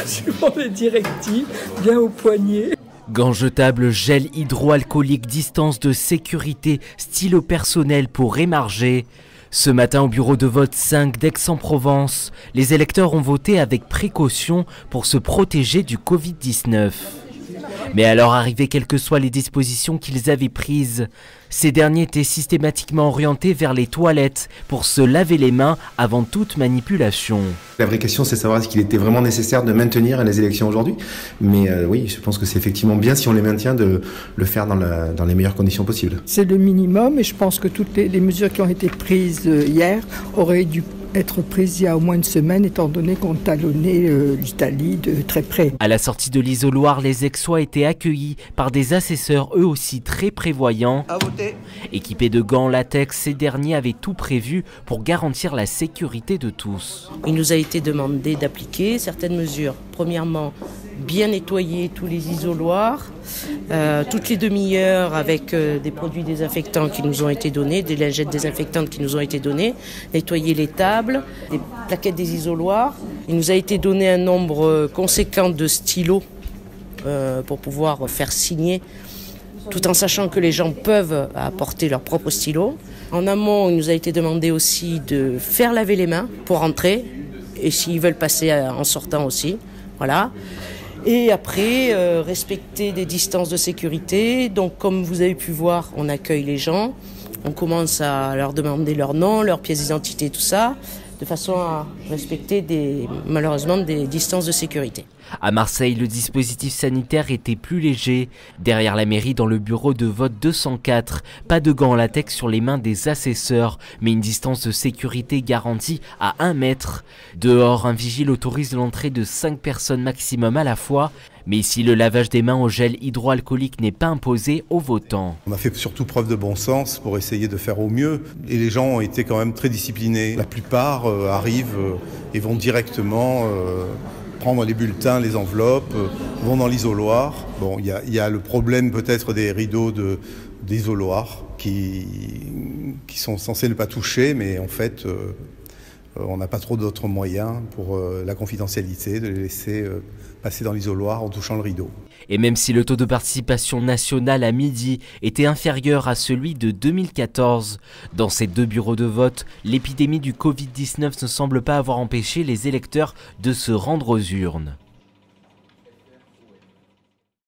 suivant les directives, bien au poignet. Gants gel hydroalcoolique, distance de sécurité, stylo personnel pour émarger. Ce matin au bureau de vote 5 d'Aix-en-Provence, les électeurs ont voté avec précaution pour se protéger du Covid-19. Mais alors arrivé quelles que soient les dispositions qu'ils avaient prises, ces derniers étaient systématiquement orientés vers les toilettes pour se laver les mains avant toute manipulation. La vraie question, c'est savoir est-ce qu'il était vraiment nécessaire de maintenir les élections aujourd'hui. Mais euh, oui, je pense que c'est effectivement bien si on les maintient de le faire dans, dans les meilleures conditions possibles. C'est le minimum et je pense que toutes les, les mesures qui ont été prises euh, hier auraient dû être prise il y a au moins une semaine, étant donné qu'on talonnait euh, l'Italie de très près. À la sortie de l'isoloir, les Aixois étaient accueillis par des assesseurs eux aussi très prévoyants. Équipés de gants latex, ces derniers avaient tout prévu pour garantir la sécurité de tous. Il nous a été demandé d'appliquer certaines mesures. Premièrement, bien nettoyer tous les isoloirs, euh, toutes les demi-heures avec euh, des produits désinfectants qui nous ont été donnés, des lingettes désinfectantes qui nous ont été données, nettoyer les tables, les plaquettes des isoloirs. Il nous a été donné un nombre euh, conséquent de stylos pour pouvoir faire signer, tout en sachant que les gens peuvent apporter leur propre stylo. En amont, il nous a été demandé aussi de faire laver les mains pour rentrer, et s'ils veulent passer en sortant aussi. Voilà. Et après, euh, respecter des distances de sécurité. Donc, comme vous avez pu voir, on accueille les gens. On commence à leur demander leur nom, leur pièce d'identité, tout ça de façon à respecter des, malheureusement des distances de sécurité. À Marseille, le dispositif sanitaire était plus léger. Derrière la mairie, dans le bureau de vote 204, pas de gants en latex sur les mains des assesseurs, mais une distance de sécurité garantie à 1 mètre. Dehors, un vigile autorise l'entrée de 5 personnes maximum à la fois. Mais ici, le lavage des mains au gel hydroalcoolique n'est pas imposé aux votants. On a fait surtout preuve de bon sens pour essayer de faire au mieux. Et les gens ont été quand même très disciplinés. La plupart arrivent euh, et vont directement euh, prendre les bulletins, les enveloppes, vont dans l'isoloir. Bon, il y, a le problème peut-être des rideaux d'isoloir qui, qui sont censés ne pas toucher, mais en fait, euh, on n'a pas trop d'autres moyens pour euh, la confidentialité, de les laisser euh, passer dans l'isoloir en touchant le rideau. Et même si le taux de participation nationale à midi était inférieur à celui de 2014, dans ces deux bureaux de vote, l'épidémie du Covid-19 ne semble pas avoir empêché les électeurs de se rendre aux urnes.